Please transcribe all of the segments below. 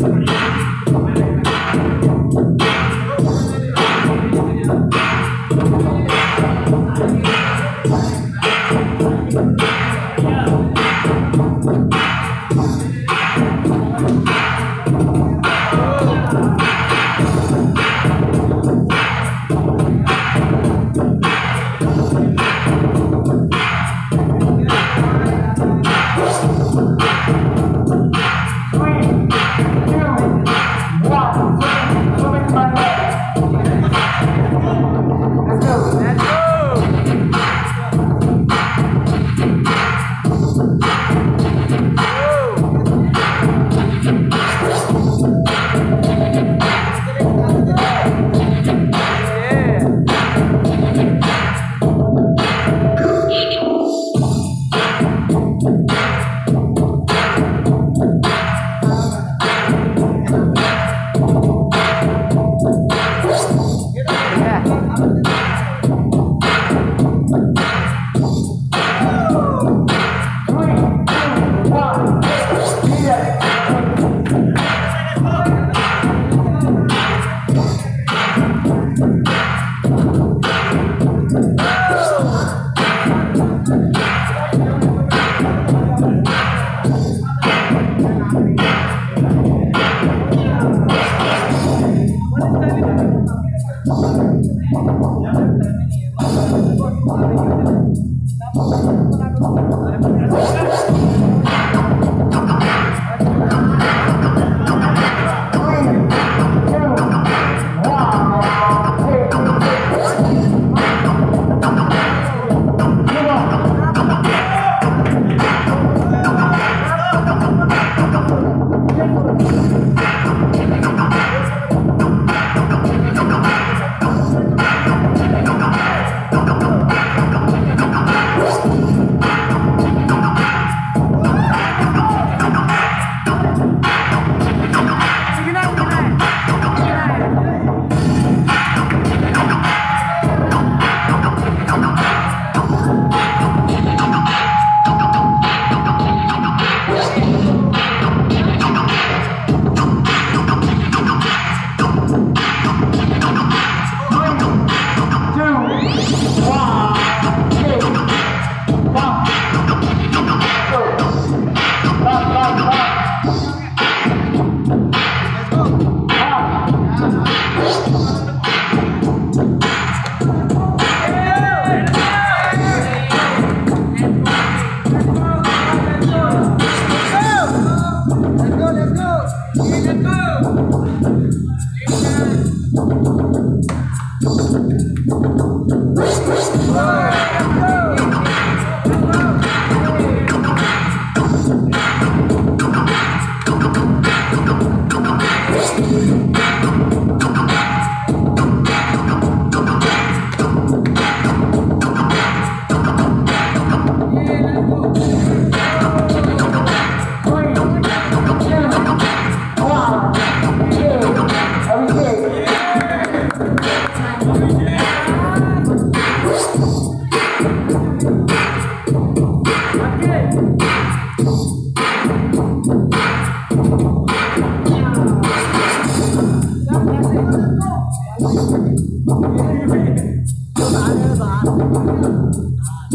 Every day.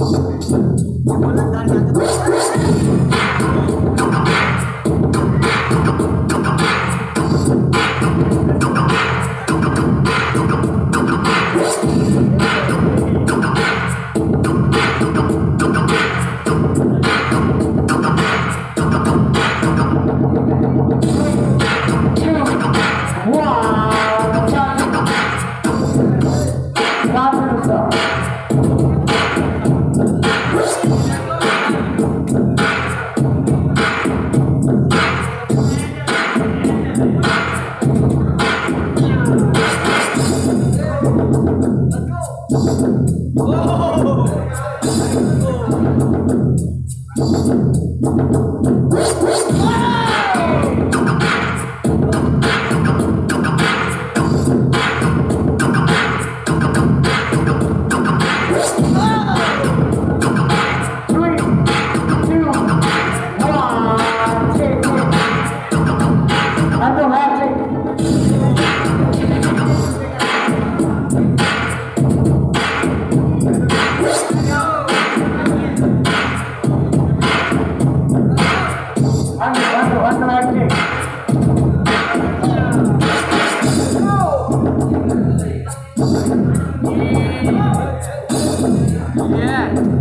Don't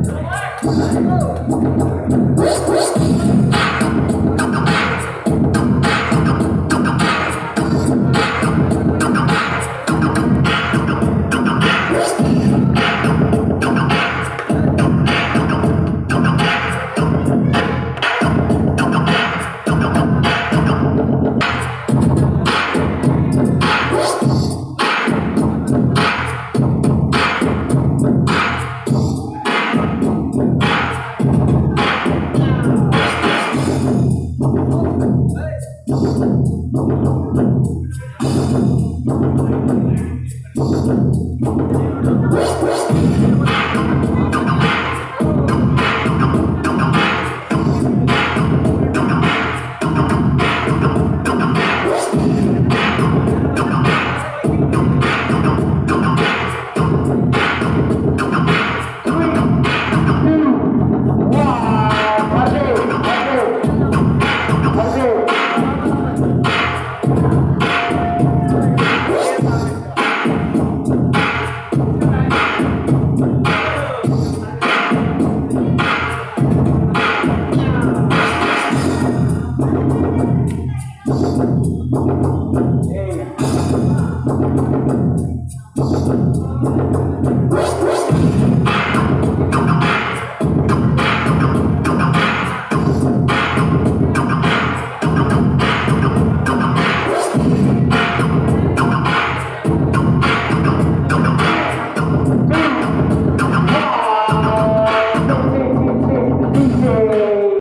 Woo! Thank you.